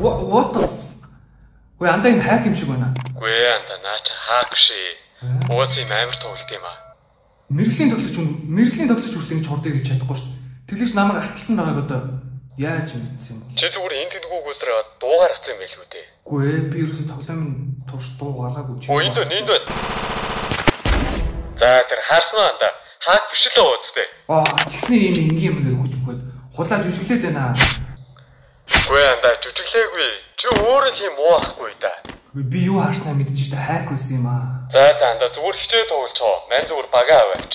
What the Гүй андаа энэ хайк юм шиг байна. Гүй анда наа чи хаа биш. Уус юм амар тоглолт юм аа. Мэргэжлийн тоглогч мэргэжлийн тоглогч хүртэл ингэж хордё гэж чадахгүй шүү дээ. Тэглэж намайг арталтанд байгааг одоо яаж мэдсэн юм. Чи зүгээр энэ тэнгүүгөөсөр дуугаар авсан юм байлгүй дээ. Гүй ээ би ерөөсөө тоглоомын турш дуу гаргаагүй чи. Өө энд энд байна. За тэр хаарсан уу анда? Хаак биш л ууцтэй. Аа тэгсний юм энгийн юм нэр хүч өгөхөд худлаа жүжиглээд байна. Гүй анда жүжиглээгүй. Чи өөрөө л юм уу ахгүй да. Би юу харснаа мэдчихэж та хайк байсан юм аа. За за анда зүгээр хичээ тоглолцоо. Ман зүгээр бага аваач.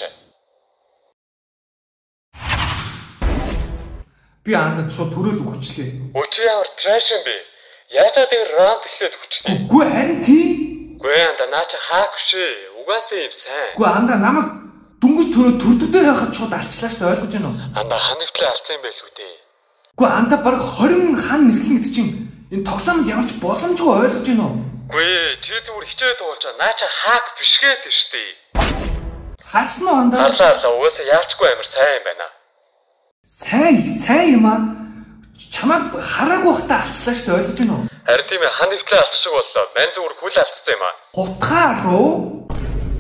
Би андад шууд төрөөд өгчлээ. Өчи ямар трэш юм бэ? Яаж аа тэр раунд эхлээд өгчтэй? Үгүй харин тий. Гүй анда наа чи хаак биш ээ. Угаасаа юм сайн. Үгүй анда намайг дүнгэж төрөө төрдөг дээр байхад шууд арчлаа шүү дээ ойлгож байна уу? Анда ханагтлаа алдсан юм байлгүй дээ. Үгүй анда баг 20 хан нэвтлэн гэдэг чинь энэ тоглоомд ямар ч боломжгүй ойлгож байна уу? Гүй чи зүгээр хичээ туулж байгаа. Наа чи хаак биш гэдэг штэ. Харсан уу анда? Харлаа харлаа угаасаа яалчгүй амар сайн юм байна. Сайн сайн юм аа. Чамайг хараагүй байхдаа алцлаа дээ ойлгож байна уу? Харин тийм ээ ханагтлаа алдчих боллоо. Ман зүгээр хүл алдсан юм аа. Гутгаар руу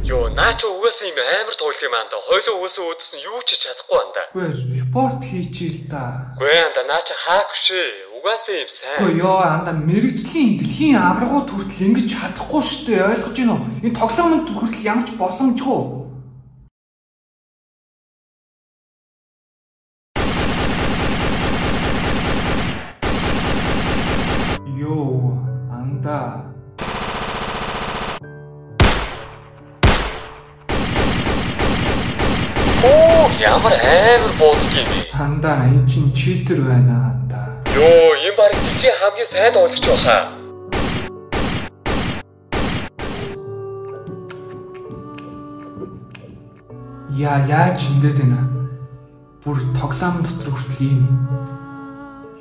Йоо, наа чи угаасаа юм амар туулах юм аанда. Хойлоо угаасаа өөдсөн юу ч чадахгүй анда. Үгүй репорт хийчихээ л да. Гүй анда наа чи хаак биш ээ. Угаасаа юм сайн. Үгүй ёо анда мэрэгжлийн дэлхийн аврагууд хүртэл ингэж чадахгүй шүү дээ ойлгож байна уу? Энэ тоглоомд хүртэл ямар ч боломжгүй. Йоо анда ямар амар бууцг юм бэ? анда эн чин читер байна анда. Йоо, энэ баг дэлхийн хамгийн сайн тоглогч баха. Яа яаж ингэж байна? Бүр тоглоом дотор хүртэл ийм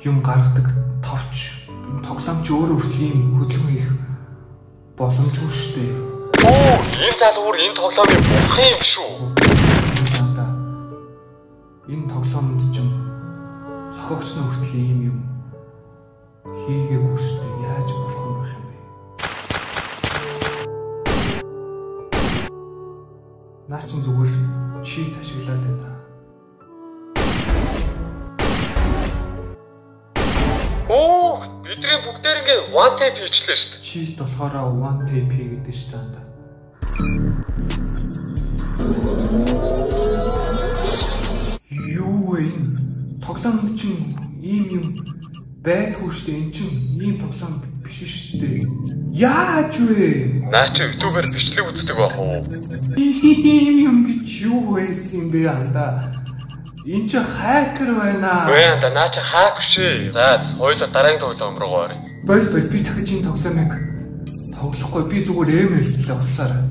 юм гаргадаг товч тоглоомч өөрөө хүртэл ийм хөдөлгөөн хийх боломжгүй шүү дээ. Оо, энэ залуур энэ тоглоомын бурхан юм шүү. Зохиогч нь хүртэл ийм юм хийгээгүй шүү дээ. Яаж байх юм бэ? Наа чин зүгээр чит ашиглаад байна. Оо, бидний бүгдээрээ one tape хийчлээ шүү дээ. Чит болохоор one tape гэдэг шүү дээ Тоглоомд чинь ийм юм байдгүй шүү дээ. Эн чинь ийм тоглоом биш шүү дээ. Яаж вэ? Наа чи YouTube-аар бичлэг үздэг байх уу? Ийм юм гэж юу байсан юм бэ анда? Энд чи хакер байна. Гүй анда наа чи хаак биш ээ. За, хоёул дараагийн тоглоом руу оръё. Бол бол би дахиж энэ тоглоомыг тоглохгүй. Би зүгээр эмэйл хэлээ уцаараа.